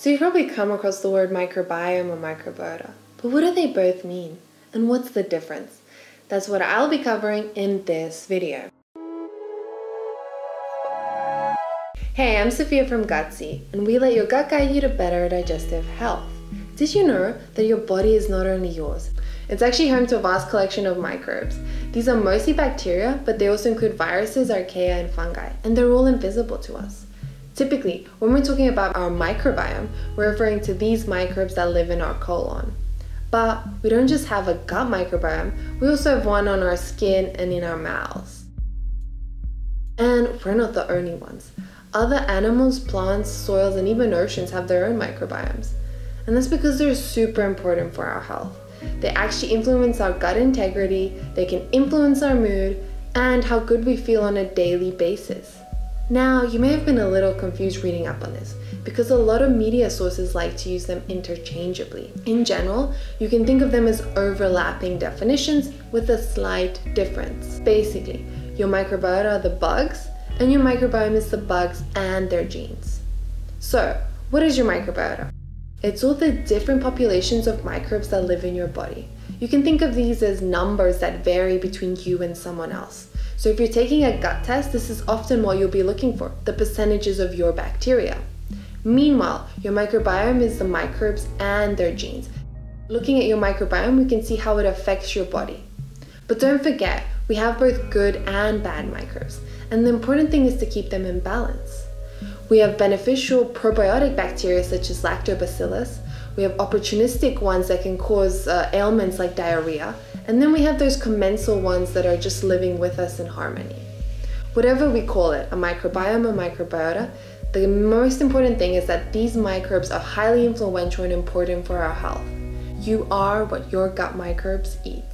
So you've probably come across the word microbiome or microbiota, but what do they both mean? And what's the difference? That's what I'll be covering in this video. Hey, I'm Sophia from GUTXY, and we let your gut guide you to better digestive health. Did you know that your body is not only yours? It's actually home to a vast collection of microbes. These are mostly bacteria, but they also include viruses, archaea, and fungi, and they're all invisible to us. Typically, when we're talking about our microbiome, we're referring to these microbes that live in our colon. But we don't just have a gut microbiome, we also have one on our skin and in our mouths. And we're not the only ones. Other animals, plants, soils, and even oceans have their own microbiomes. And that's because they're super important for our health. They actually influence our gut integrity, they can influence our mood, and how good we feel on a daily basis. Now, you may have been a little confused reading up on this because a lot of media sources like to use them interchangeably. In general, you can think of them as overlapping definitions with a slight difference. Basically, your microbiota are the bugs, and your microbiome is the bugs and their genes. So, what is your microbiota? It's all the different populations of microbes that live in your body. You can think of these as numbers that vary between you and someone else. So if you're taking a gut test, this is often what you'll be looking for, the percentages of your bacteria. Meanwhile, your microbiome is the microbes and their genes. Looking at your microbiome, we can see how it affects your body. But don't forget, we have both good and bad microbes, and the important thing is to keep them in balance. We have beneficial probiotic bacteria such as lactobacillus, we have opportunistic ones that can cause uh, ailments like diarrhea, and then we have those commensal ones that are just living with us in harmony. Whatever we call it, a microbiome, a microbiota, the most important thing is that these microbes are highly influential and important for our health. You are what your gut microbes eat.